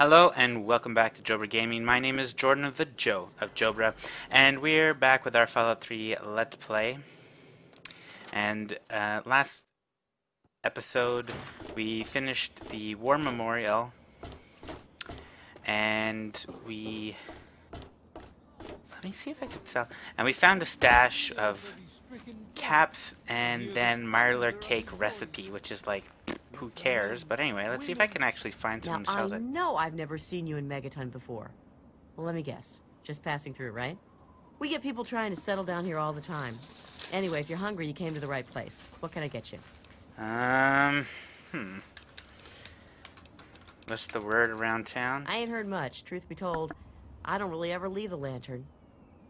Hello and welcome back to JoBra Gaming. My name is Jordan of the Joe of JoBra, and we're back with our Fallout 3 Let's Play. And uh, last episode, we finished the War Memorial, and we let me see if I can sell. And we found a stash of caps and then Mirelurk cake recipe, which is like who cares? But anyway, let's see if I can actually find someone now, to sell I it. know I've never seen you in Megaton before. Well, let me guess. Just passing through, right? We get people trying to settle down here all the time. Anyway, if you're hungry, you came to the right place. What can I get you? Um, hmm. What's the word around town? I ain't heard much. Truth be told, I don't really ever leave the lantern.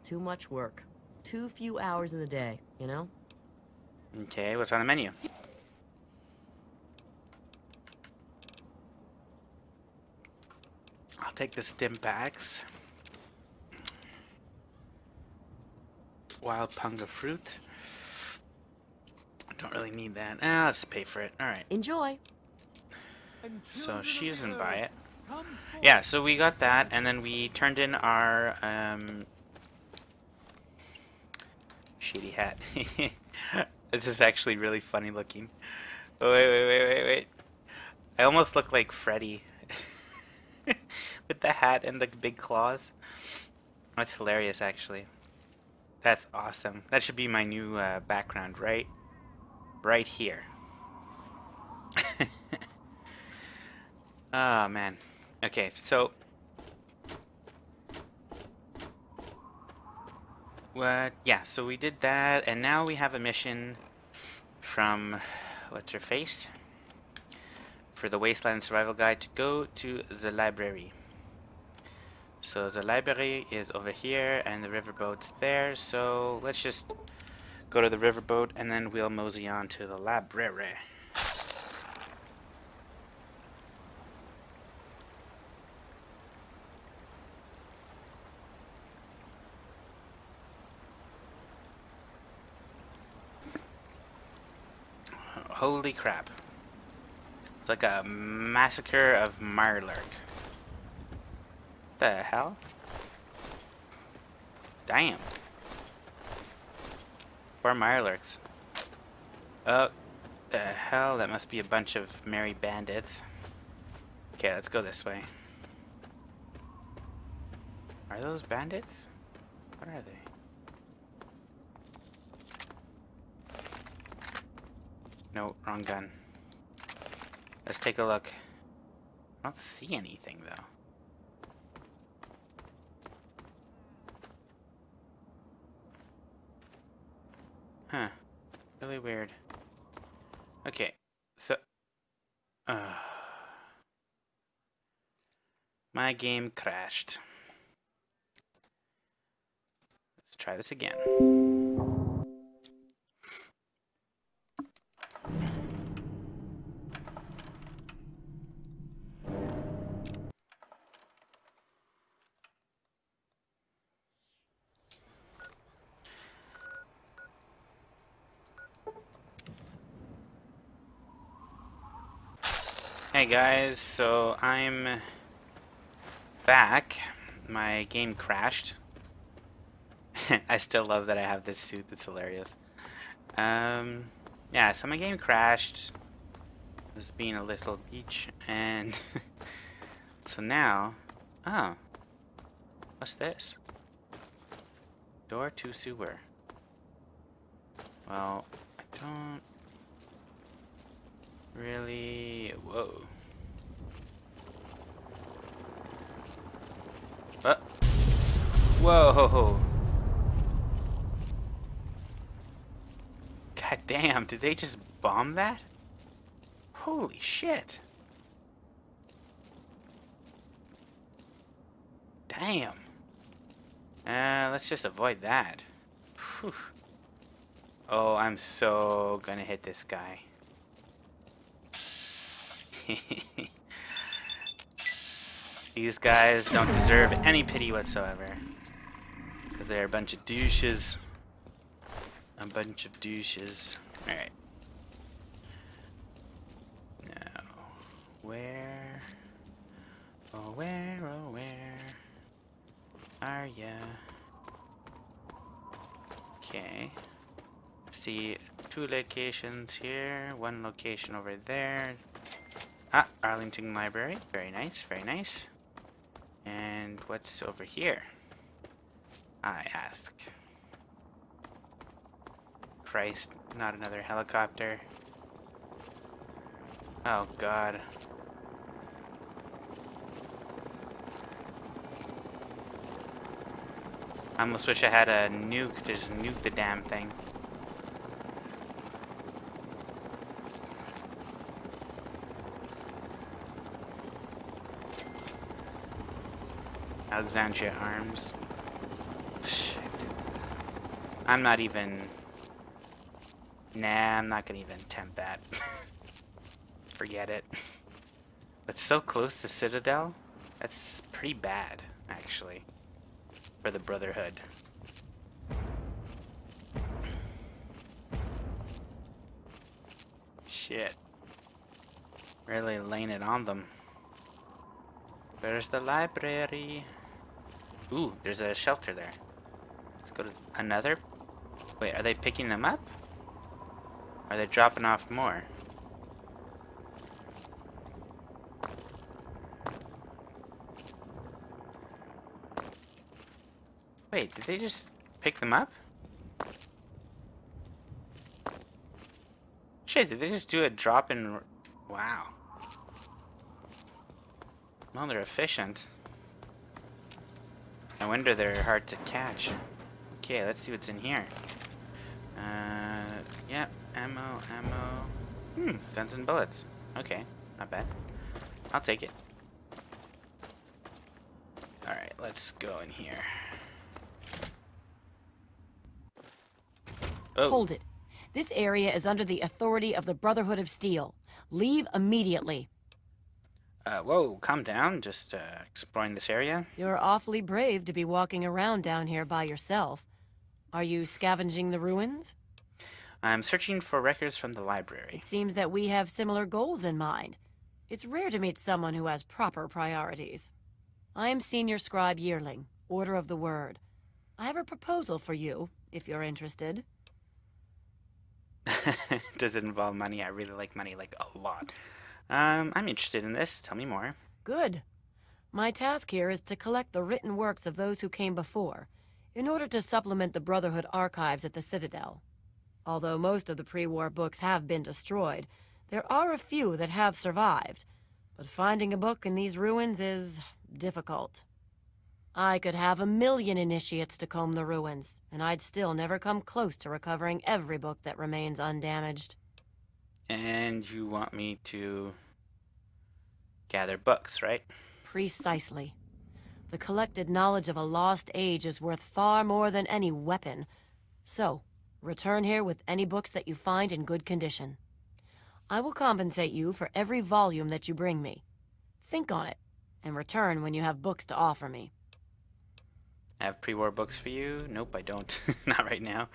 Too much work. Too few hours in the day, you know? Okay, what's on the menu? I'll take the Stimpaks. Wild punga fruit. I don't really need that. Ah, let's pay for it. Alright. Enjoy. So she doesn't buy it. Yeah, so we got that, and then we turned in our um, shitty hat. this is actually really funny looking. Oh, wait, wait, wait, wait, wait. I almost look like Freddy. With the hat and the big claws. That's hilarious, actually. That's awesome. That should be my new uh, background, right? Right here. Oh, man. Okay, so... What? Yeah, so we did that, and now we have a mission from... What's her face? For the Wasteland Survival Guide to go to the library. So the library is over here, and the riverboat's there, so let's just go to the riverboat, and then we'll mosey on to the library. Holy crap. It's like a massacre of Mirelurk. What the hell? Damn. Poor Mirelurks. Oh, the hell? That must be a bunch of merry bandits. Okay, let's go this way. Are those bandits? What are they? No, wrong gun. Let's take a look. I don't see anything, though. Huh. Really weird. Okay, so... Uh, my game crashed. Let's try this again. Hey guys, so I'm back. My game crashed. I still love that I have this suit, that's hilarious. Um, yeah, so my game crashed. It was being a little beach, and so now, oh, what's this? Door to sewer. Well, I don't really... Whoa. Uh, whoa! God damn, did they just bomb that? Holy shit. Damn. Uh, let's just avoid that. Whew. Oh, I'm so gonna hit this guy. These guys don't deserve any pity whatsoever. Because they're a bunch of douches. A bunch of douches. Alright. Now, where Oh, where, oh, where are ya? Okay. See two locations here, one location over there. Ah, Arlington Library. Very nice, very nice. And what's over here? I ask. Christ, not another helicopter. Oh god. I almost wish I had a nuke to just nuke the damn thing. Alexandria Arms. Shit. I'm not even... Nah, I'm not gonna even attempt that. Forget it. But so close to Citadel? That's pretty bad, actually. For the Brotherhood. Shit. Really laying it on them. Where's the library? Ooh, there's a shelter there. Let's go to another. Wait, are they picking them up? Are they dropping off more? Wait, did they just pick them up? Shit, did they just do a drop in... Wow. Well, they're efficient. I wonder they're hard to catch. Okay, let's see what's in here. Uh, yeah, ammo, ammo. Hmm, guns and bullets. Okay, not bad. I'll take it. Alright, let's go in here. Oh. Hold it. This area is under the authority of the Brotherhood of Steel. Leave immediately. Uh, whoa, calm down. Just uh, exploring this area. You're awfully brave to be walking around down here by yourself. Are you scavenging the ruins? I'm searching for records from the library. It seems that we have similar goals in mind. It's rare to meet someone who has proper priorities. I am Senior Scribe Yearling, Order of the Word. I have a proposal for you, if you're interested. Does it involve money? I really like money, like a lot. Um, I'm interested in this. Tell me more. Good. My task here is to collect the written works of those who came before, in order to supplement the Brotherhood archives at the Citadel. Although most of the pre-war books have been destroyed, there are a few that have survived. But finding a book in these ruins is difficult. I could have a million initiates to comb the ruins, and I'd still never come close to recovering every book that remains undamaged. And you want me to gather books, right? Precisely. The collected knowledge of a lost age is worth far more than any weapon. So, return here with any books that you find in good condition. I will compensate you for every volume that you bring me. Think on it, and return when you have books to offer me. I have pre-war books for you. Nope, I don't. Not right now.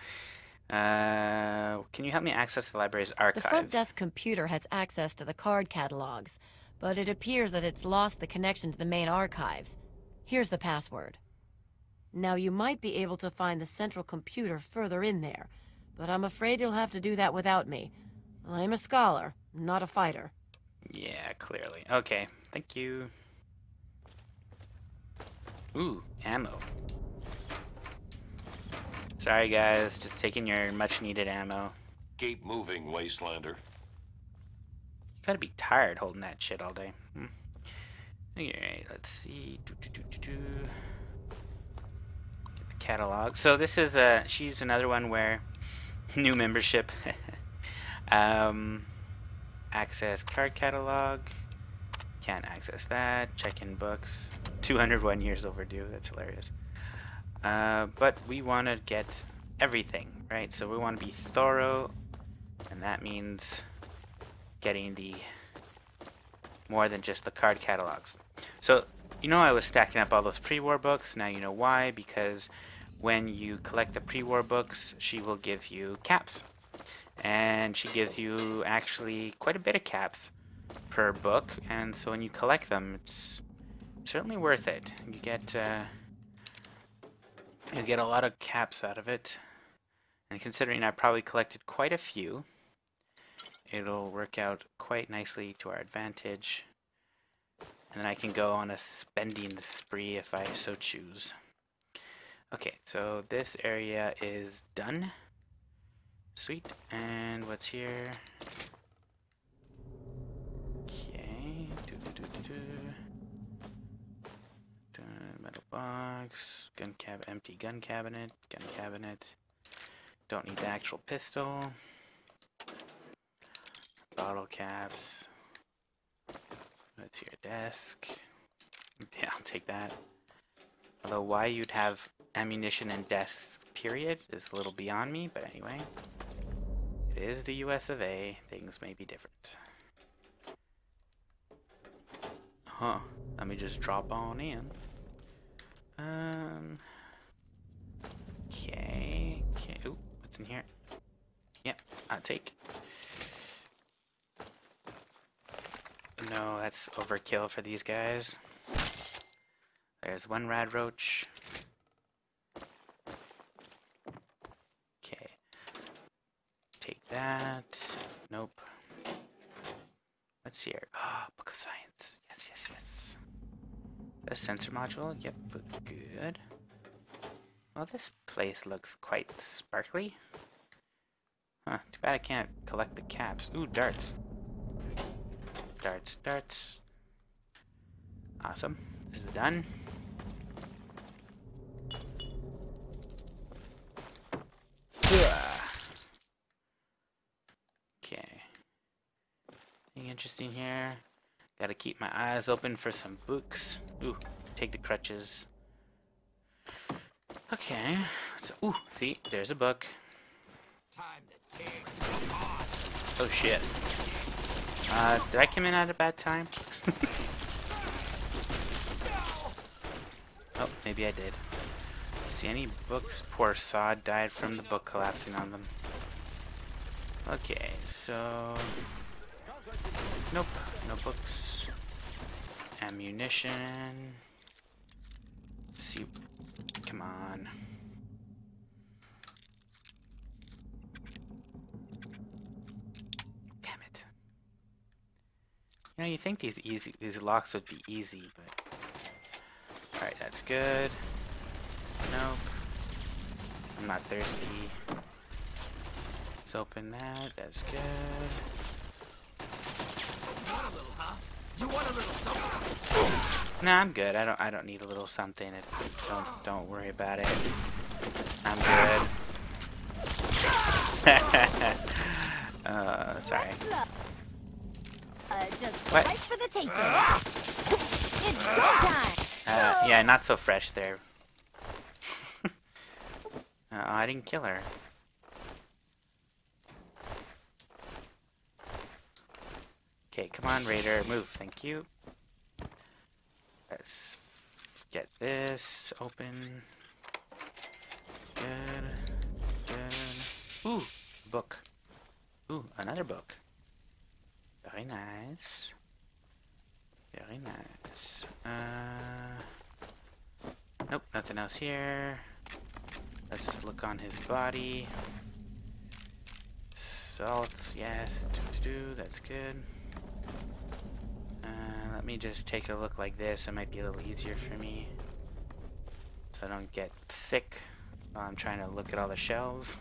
Uh, can you help me access the library's archives? The front desk computer has access to the card catalogs, but it appears that it's lost the connection to the main archives. Here's the password. Now, you might be able to find the central computer further in there, but I'm afraid you'll have to do that without me. I'm a scholar, not a fighter. Yeah, clearly. Okay, thank you. Ooh, ammo. Sorry guys, just taking your much needed ammo. Keep moving, Wastelander. You gotta be tired holding that shit all day. Hmm. Alright, let's see. Do, do, do, do, do. Get the catalog. So this is a, she's another one where new membership. um, access card catalog. Can't access that. Check in books. 201 years overdue. That's hilarious. Uh, but we want to get everything, right? So we want to be thorough, and that means getting the more than just the card catalogs. So, you know I was stacking up all those pre-war books. Now you know why, because when you collect the pre-war books, she will give you caps. And she gives you actually quite a bit of caps per book, and so when you collect them, it's certainly worth it. You get uh, you get a lot of caps out of it, and considering I probably collected quite a few, it'll work out quite nicely to our advantage. And then I can go on a spending spree if I so choose. Okay, so this area is done. Sweet. And what's here? Okay. Do, do, do, do, do. Metal box. Gun cab. Empty gun cabinet. Gun cabinet. Don't need the actual pistol. Bottle caps. That's your desk. Yeah, I'll take that. Although why you'd have ammunition and desks, period, is a little beyond me, but anyway. It is the US of A. Things may be different. Huh. Let me just drop on in. Um. Okay. Okay. Ooh, what's in here? Yep, I'll take. No, that's overkill for these guys. There's one rad roach. Okay. Take that. Nope. What's here? Ah, Book of Science. A sensor module? Yep, good. Well, this place looks quite sparkly. Huh, too bad I can't collect the caps. Ooh, darts. Darts, darts. Awesome. This is done. Okay. Anything interesting here? Gotta keep my eyes open for some books. Ooh, take the crutches. Okay. So, ooh, see, there's a book. Oh shit. Uh, did I come in at a bad time? oh, maybe I did. See any books? Poor Sod died from the book collapsing on them. Okay, so... Nope, no books. Ammunition. See, come on. Damn it. You know, you think these easy these locks would be easy, but Alright, that's good. Nope. I'm not thirsty. Let's open that. That's good. You want a little something? Nah, I'm good. I don't. I don't need a little something. It, don't. Don't worry about it. I'm good. uh, sorry. Uh, just What? for the taking. it's time. Uh, yeah, not so fresh there. uh, I didn't kill her. Okay, come on, Raider, move. Thank you. Let's get this open. Good. Good. Ooh, book. Ooh, another book. Very nice. Very nice. Uh, nope, nothing else here. Let's look on his body. Salt, yes. Do, do, do, that's good. Uh, let me just take a look like this. It might be a little easier for me. So I don't get sick while I'm trying to look at all the shells.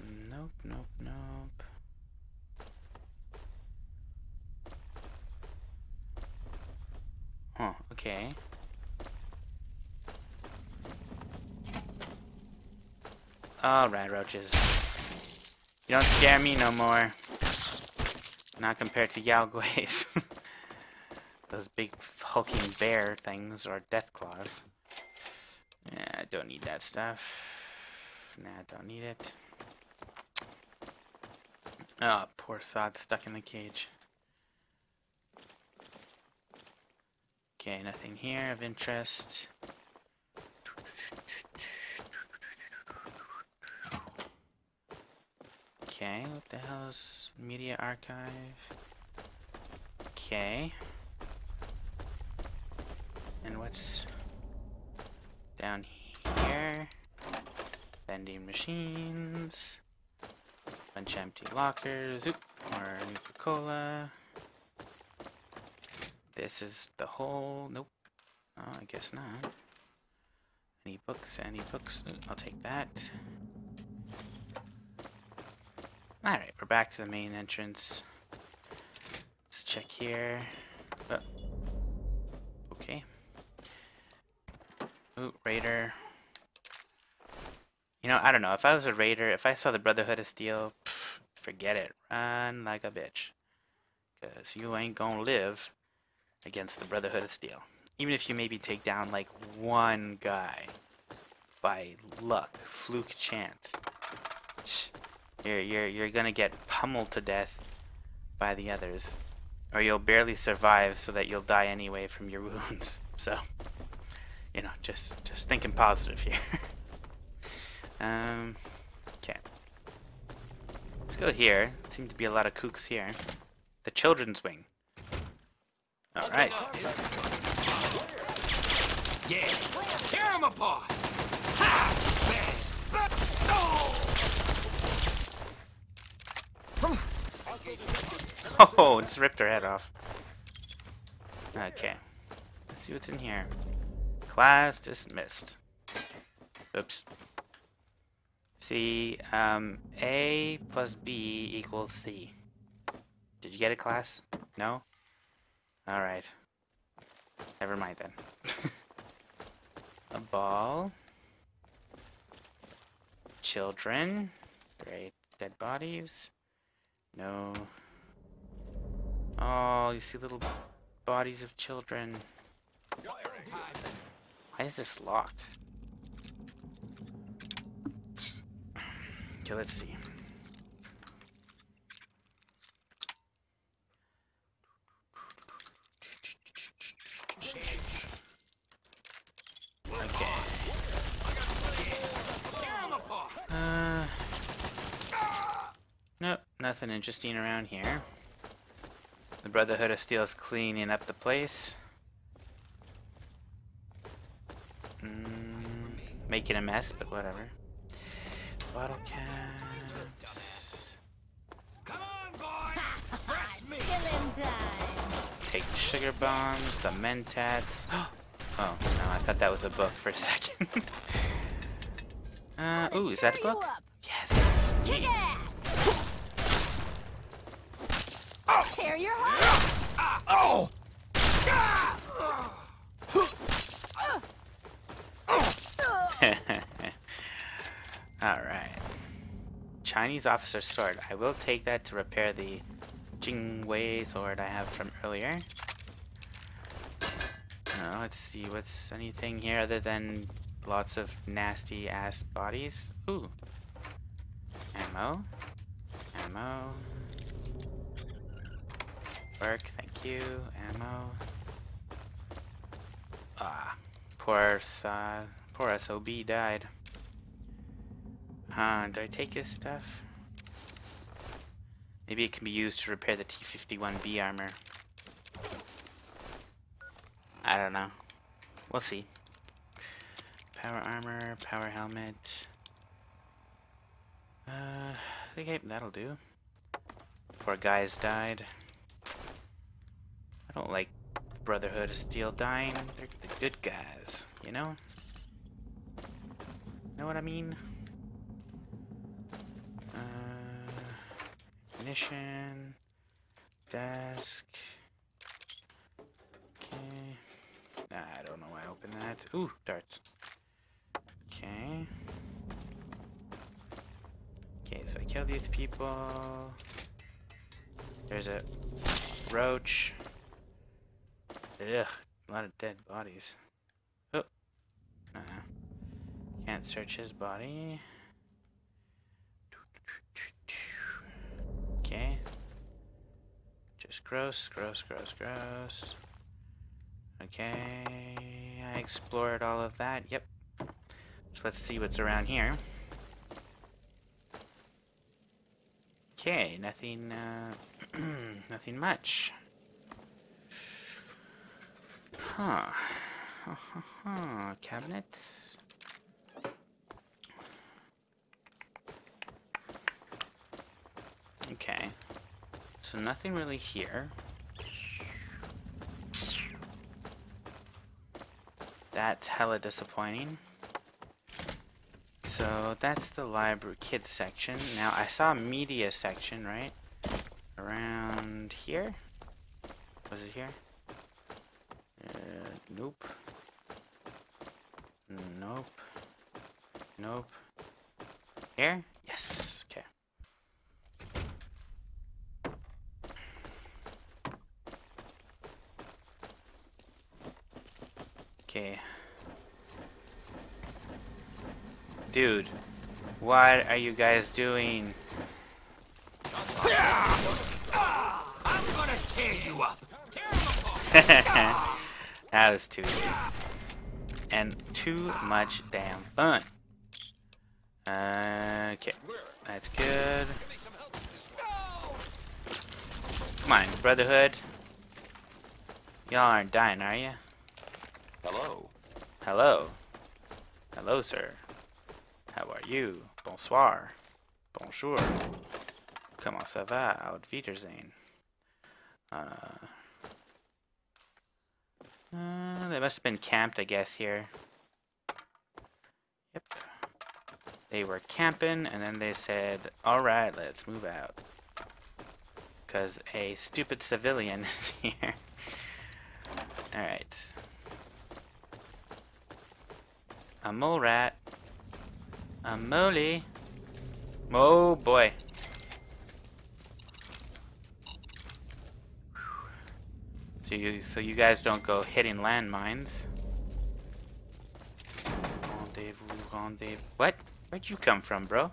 nope, nope, nope. Huh, okay. Alright, roaches. You don't scare me no more. Not compared to Yao Guai's. Those big hulking bear things or death claws. Yeah, I don't need that stuff. Nah, I don't need it. Oh, poor Sod stuck in the cage. Okay, nothing here of interest. Okay, what the hell is media archive? Okay. And what's down here? Vending machines. Bunch of empty lockers. Oop, more Nuka-Cola. This is the whole... Nope. Oh, I guess not. Any books? Any books? I'll take that. Alright, we're back to the main entrance. Let's check here. Oh. Okay. Ooh, Raider. You know, I don't know. If I was a Raider, if I saw the Brotherhood of Steel, pff, forget it. Run like a bitch. Because you ain't gonna live against the Brotherhood of Steel. Even if you maybe take down like one guy by luck, fluke chance, you're you're you're gonna get pummeled to death by the others, or you'll barely survive so that you'll die anyway from your wounds. So, you know, just just thinking positive here. um, okay. Let's go here. Seem to be a lot of kooks here. The children's wing. All right. Yeah. Tear him apart. Ha! Oh! Just ripped her head off. Okay. Let's see what's in here. Class dismissed. Oops. See, um, A plus B equals C. Did you get a class? No? Alright. Never mind then. a ball. Children. Great. Dead bodies. No. Oh, you see little bodies of children. Why is this locked? Okay, let's see. Okay. Uh, nope, nothing interesting around here. The Brotherhood of Steel is cleaning up the place. Mm, making a mess, but whatever. Bottle caps. Come on, boy. Fresh meat. Take the sugar bombs, the mentats. Oh, no, I thought that was a book for a second. uh, ooh, is that a book? up. Yes. Kick Yeah. ass. Tear your heart. Oh! Alright. Chinese officer sword. I will take that to repair the Jingwei sword I have from earlier. Uh, let's see, what's anything here other than lots of nasty ass bodies? Ooh. Ammo. Ammo. Work, thank you. Ammo. Ah. Poor, uh, poor SOB died. Huh, do I take his stuff? Maybe it can be used to repair the T-51B armor. I don't know. We'll see. Power armor, power helmet. Uh, okay, that'll do. Poor guys died. I don't like Brotherhood of Steel dying. They're the good guys, you know? Know what I mean? Ignition. Desk. Okay. Nah, I don't know why I opened that. Ooh, darts. Okay. Okay, so I kill these people. There's a roach. Ugh, a lot of dead bodies. Oh. Uh, can't search his body. Okay. Gross, gross, gross, gross. Okay, I explored all of that. Yep. So let's see what's around here. Okay, nothing, uh, nothing much. Huh. Cabinet. Okay. So nothing really here. That's hella disappointing. So that's the library kids section. Now I saw a media section, right? Around here? Was it here? Uh, nope. Nope. Nope. Here? Yes. Okay. Okay. Dude, what are you guys doing? I'm gonna tear you up. Tear 'em apart. that was too easy. And too much damn fun. Okay, that's good. Come on, Brotherhood. Y'all aren't dying, are you? Hello. Hello. Hello, sir. How are you? Bonsoir. Bonjour. Comment ça va? Auf Wiedersehen. Uh, uh, they must have been camped, I guess, here. Yep. They were camping, and then they said, alright, let's move out. Because a stupid civilian is here. Alright. A mole rat. A moley. Oh boy. So you so you guys don't go hitting landmines. Rendezvous, rendezvous. What? Where'd you come from, bro?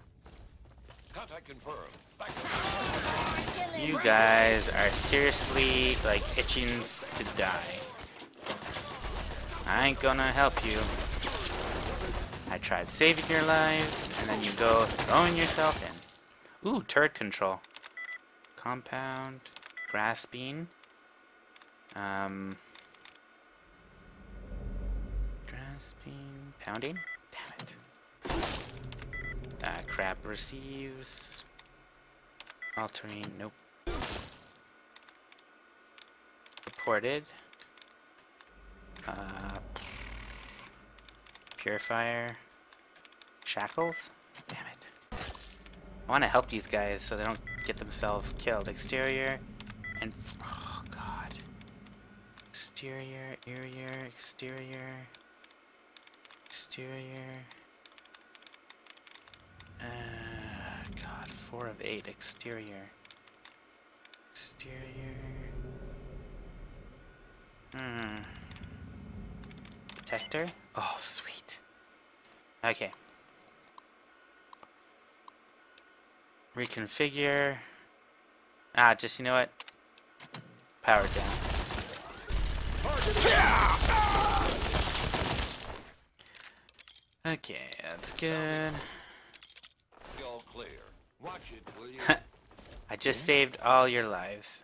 You guys are seriously like itching to die. I ain't gonna help you. Tried saving your lives, and then you go throwing yourself in. Ooh, turret control. Compound, grasping. Um, grasping, pounding. Damn it. Uh, crab receives. Altering, nope. Reported. Uh, purifier. Shackles? Damn it. I want to help these guys so they don't get themselves killed. Exterior and... Oh, God. Exterior, exterior, exterior. Exterior. Uh, God, four of eight. Exterior. Exterior. Hmm. Protector? Oh, sweet. Okay. Reconfigure. Ah, just, you know what? Power down. Okay, that's good. all clear. Watch it, will you? I just saved all your lives.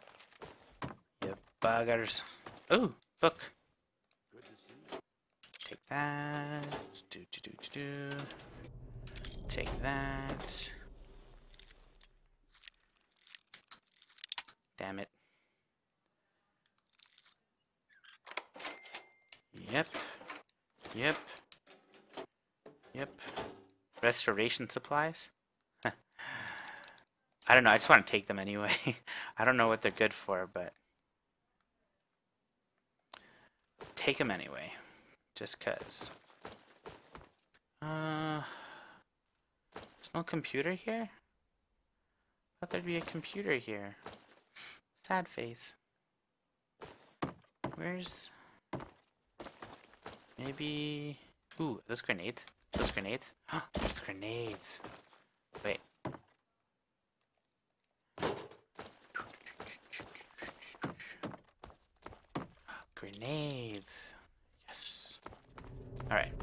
You buggers. Ooh, book. Take that. Do, do, do, do, do. Take that. Damn it. Yep. Yep. Yep. Restoration supplies? I don't know. I just want to take them anyway. I don't know what they're good for, but take them anyway, just cause. Uh, there's no computer here. Thought there'd be a computer here. Sad face. Where's? Maybe. Ooh, those grenades. Those grenades. Huh, those grenades. Wait. Grenades. Yes. Alright.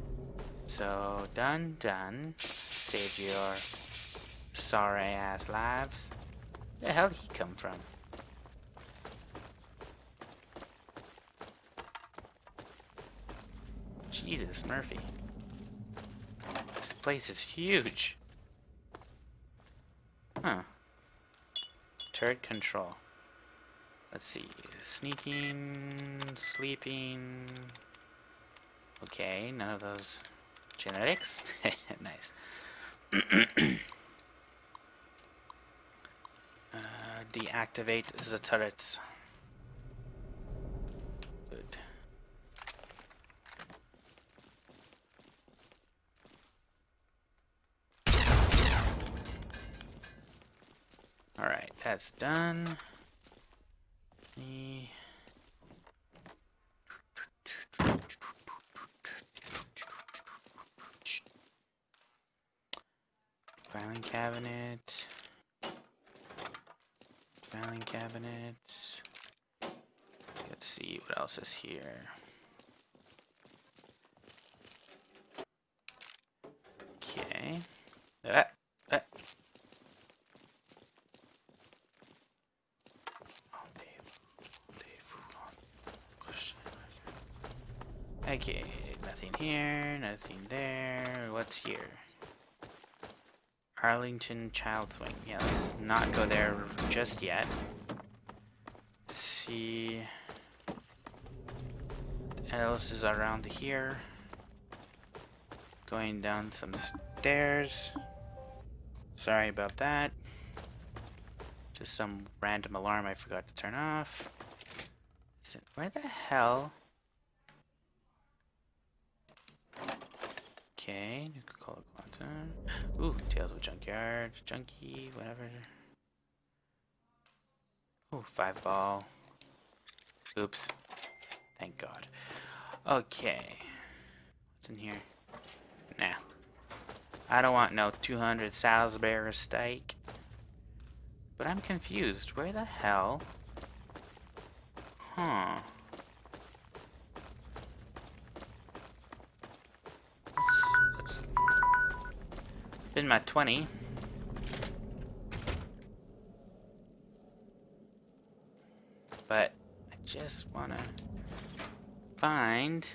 So, done, done. Saved your sorry ass lives. Where the hell did he come from? Jesus, Murphy. This place is huge. Huh. Turret control. Let's see. Sneaking, sleeping. Okay, none of those genetics. nice. uh, deactivate the turrets. Good. Alright, that's done. The- Filing cabinet. Filing cabinet. Let's see what else is here. Okay. Ah, ah. Oh, Dave. Dave, question. Okay, nothing here, nothing there. What's here? Arlington Child's Wing. Yeah, let's not go there just yet. see. what else is around here? Going down some stairs. Sorry about that. Just some random alarm I forgot to turn off. Where the hell? Okay, Coca-Cola Quantum. Ooh, Tales of Junkyard, Junkie, whatever. Ooh, five ball. Oops. Thank God. Okay. What's in here? Nah. I don't want no 200 Salisbury steak. But I'm confused. Where the hell? Huh. Been my 20. But I just wanna find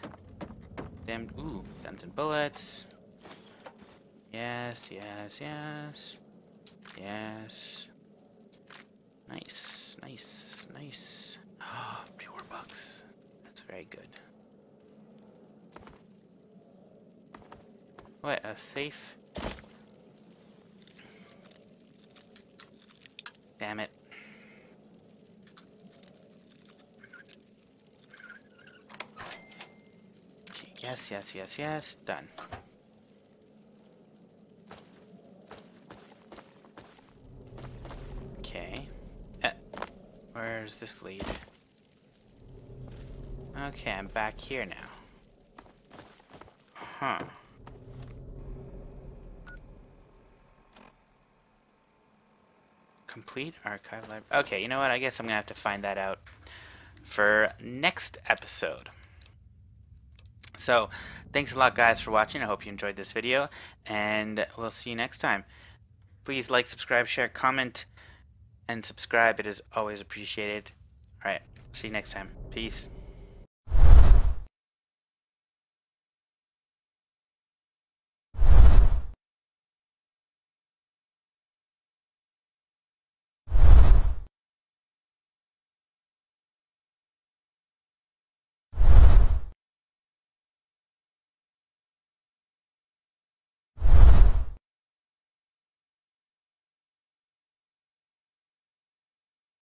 them. Ooh, guns and bullets. Yes, yes, yes. Yes. Nice, nice, nice. Ah, pure bucks. That's very good. What, a safe? Damn it. Yes, yes, yes, yes. Done. Okay. Uh, where's this lead? Okay, I'm back here now. Huh. Complete archive library. Okay, you know what? I guess I'm gonna have to find that out for next episode. So, thanks a lot, guys, for watching. I hope you enjoyed this video, and we'll see you next time. Please like, subscribe, share, comment, and subscribe. It is always appreciated. All right, see you next time. Peace.